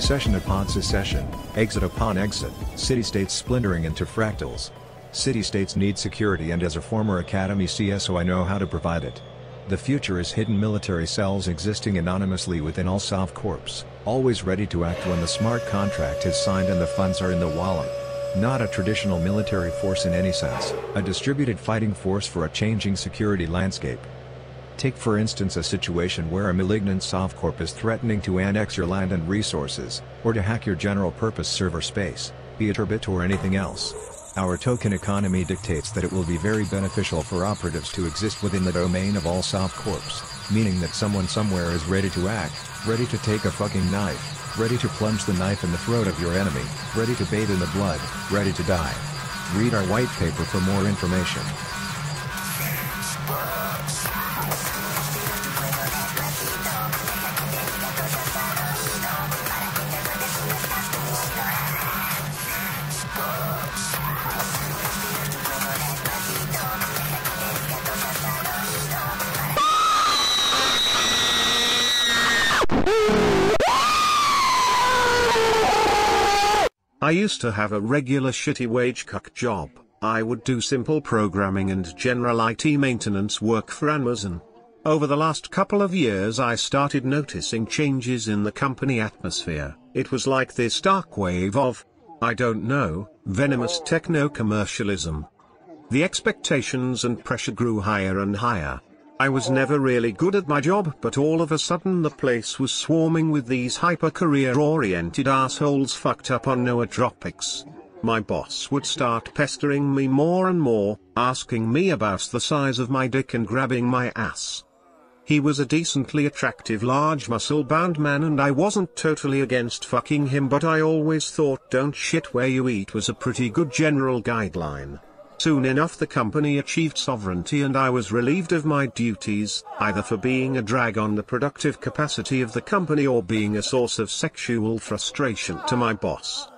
Secession upon secession, exit upon exit, city-states splintering into fractals. City-states need security and as a former Academy CSO I know how to provide it. The future is hidden military cells existing anonymously within all SovCorps, always ready to act when the smart contract is signed and the funds are in the wallet. Not a traditional military force in any sense, a distributed fighting force for a changing security landscape. Take for instance a situation where a malignant SovCorp is threatening to annex your land and resources, or to hack your general purpose server space, be it Urbit or anything else. Our token economy dictates that it will be very beneficial for operatives to exist within the domain of all SovCorps, meaning that someone somewhere is ready to act, ready to take a fucking knife, ready to plunge the knife in the throat of your enemy, ready to bathe in the blood, ready to die. Read our white paper for more information. I used to have a regular shitty wage cuck job. I would do simple programming and general IT maintenance work for Amazon. Over the last couple of years I started noticing changes in the company atmosphere. It was like this dark wave of, I don't know, venomous techno-commercialism. The expectations and pressure grew higher and higher. I was never really good at my job but all of a sudden the place was swarming with these hyper-career oriented assholes fucked up on nootropics. My boss would start pestering me more and more, asking me about the size of my dick and grabbing my ass. He was a decently attractive large muscle-bound man and I wasn't totally against fucking him but I always thought don't shit where you eat was a pretty good general guideline. Soon enough the company achieved sovereignty and I was relieved of my duties, either for being a drag on the productive capacity of the company or being a source of sexual frustration to my boss.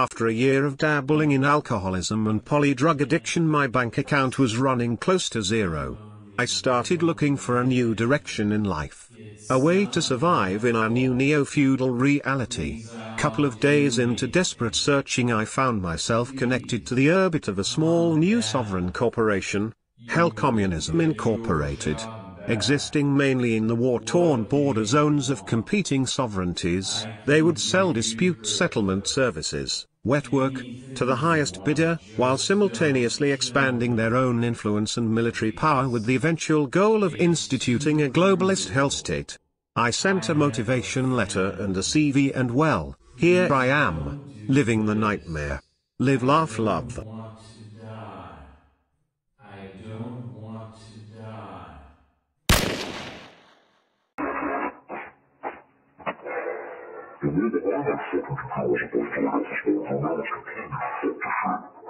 After a year of dabbling in alcoholism and polydrug addiction my bank account was running close to zero. I started looking for a new direction in life. A way to survive in our new neo-feudal reality. Couple of days into desperate searching I found myself connected to the orbit of a small new sovereign corporation, Hell Communism Incorporated. Existing mainly in the war-torn border zones of competing sovereignties, they would sell dispute settlement services, wet work, to the highest bidder, while simultaneously expanding their own influence and military power with the eventual goal of instituting a globalist hell state. I sent a motivation letter and a CV and well, here I am, living the nightmare. Live laugh love. The way that I have fucking control as opposed to like office phones and now it's completely fucked to shit.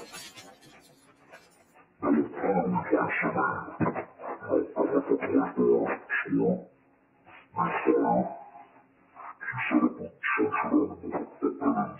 Instagram, 我每次 será um